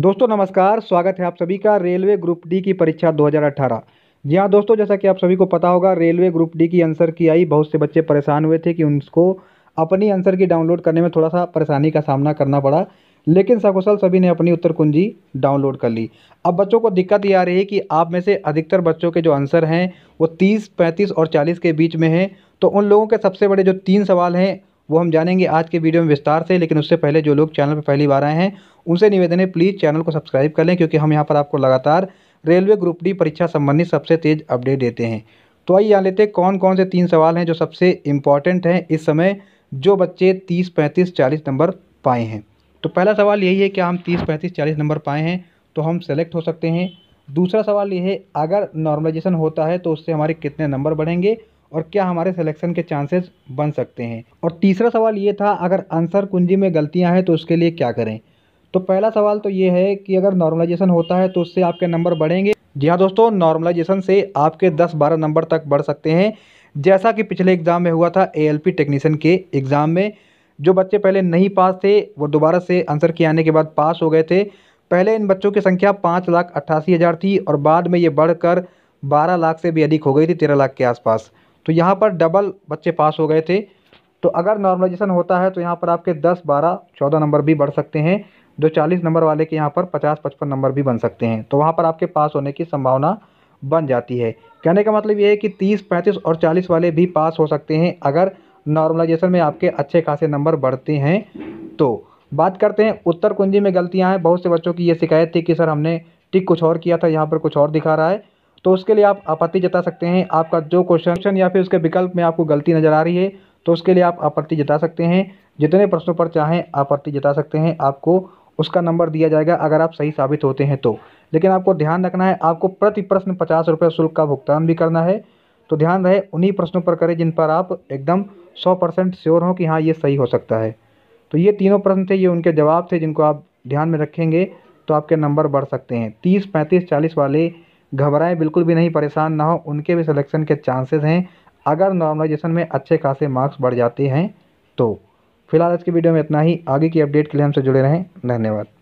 दोस्तों, नमस्कार। स्वागत है आप सभी का रेलवे ग्रुप डी की परीक्षा 2018 जी हाँ दोस्तों, जैसा कि आप सभी को पता होगा, रेलवे ग्रुप डी की आंसर की आई, बहुत से बच्चे परेशान हुए थे कि उनको अपनी आंसर की डाउनलोड करने में थोड़ा सा परेशानी का सामना करना पड़ा, लेकिन सकुशल सभी ने अपनी उत्तर कुंजी डाउनलोड कर ली। अब बच्चों को दिक्कत ये आ रही है कि आप में से अधिकतर बच्चों के जो आंसर हैं, वो तीस, पैंतीस और चालीस के बीच में हैं तो उन लोगों के सबसे बड़े जो तीन सवाल हैं वो हम जानेंगे आज के वीडियो में विस्तार से, लेकिन उससे पहले जो लोग चैनल पर पहली बार आए हैं, उनसे निवेदन है प्लीज़ चैनल को सब्सक्राइब कर लें, क्योंकि हम यहाँ पर आपको लगातार रेलवे ग्रुप डी परीक्षा संबंधी सबसे तेज़ अपडेट देते हैं। तो आइए जान लेते हैं कौन कौन से तीन सवाल हैं जो सबसे इंपॉर्टेंट हैं इस समय, जो बच्चे तीस, पैंतीस, चालीस नंबर पाए हैं। तो पहला सवाल यही है कि हम तीस, पैंतीस, चालीस नंबर पाए हैं? तो हम सेलेक्ट हो सकते हैं। दूसरा सवाल ये है, अगर नॉर्मलाइजेशन होता है तो उससे हमारे कितने नंबर बढ़ेंगे? और क्या हमारे सिलेक्शन के चांसेस बन सकते हैं? और तीसरा सवाल ये था, अगर आंसर कुंजी में गलतियाँ हैं तो उसके लिए क्या करें? तो पहला सवाल तो ये है कि अगर नॉर्मलाइजेशन होता है तो उससे आपके नंबर बढ़ेंगे। जी हाँ दोस्तों नॉर्मलाइजेशन से आपके 10-12 नंबर तक बढ़ सकते हैं। जैसा कि पिछले एग्ज़ाम में हुआ था ए टेक्नीशियन के एग्ज़ाम में, जो बच्चे पहले नहीं पास थे, वो दोबारा से आंसर के आने के बाद पास हो गए थे। पहले इन बच्चों की संख्या पाँच लाख अट्ठासी हज़ार थी और बाद में ये बढ़कर बारह लाख से भी अधिक हो गई थी, तेरह लाख के आसपास। तो यहाँ पर डबल बच्चे पास हो गए थे। तो अगर नॉर्मलाइजेशन होता है तो यहाँ पर आपके दस, बारह, चौदह नंबर भी बढ़ सकते हैं। जो चालीस नंबर वाले के यहाँ पर पचास, पचपन नंबर भी बन सकते हैं। तो वहाँ पर आपके पास होने की संभावना बन जाती है। कहने का मतलब ये है कि तीस, पैंतीस और चालीस वाले भी पास हो सकते हैं। अगर नॉर्मलाइजेशन में आपके अच्छे खासे नंबर बढ़ते हैं तो बात करते हैं, उत्तर कुंजी में गलतियाँ हैं। बहुत से बच्चों की ये शिकायत थी कि सर हमने टिक कुछ और किया था, यहाँ पर कुछ और दिखा रहा है। तो उसके लिए आप आपत्ति जता सकते हैं। आपका जो क्वेश्चन या फिर उसके विकल्प में आपको गलती नज़र आ रही है तो उसके लिए आप आपत्ति जता सकते हैं। जितने प्रश्नों पर चाहें, आपत्ति जता सकते हैं। आपको उसका नंबर दिया जाएगा अगर आप सही साबित होते हैं तो। लेकिन आपको ध्यान रखना है, आपको प्रति प्रश्न पचास रुपये शुल्क का भुगतान भी करना है। तो ध्यान रहे, उन्हीं प्रश्नों पर करें जिन पर आप एकदम सौ परसेंट श्योर हों कि हाँ ये सही हो सकता है। तो ये तीनों प्रश्न थे, ये उनके जवाब थे जिनको आप ध्यान में रखेंगे तो आपके नंबर बढ़ सकते हैं। तीस, पैंतीस, चालीस वाले घबराएँ, बिल्कुल भी नहीं, परेशान ना हो। उनके भी सिलेक्शन के चांसेस हैं। अगर नॉर्मलाइजेशन में अच्छे खासे मार्क्स बढ़ जाते हैं तो। फ़िलहाल आज की वीडियो में इतना ही। आगे की अपडेट के लिए हमसे जुड़े रहें। धन्यवाद।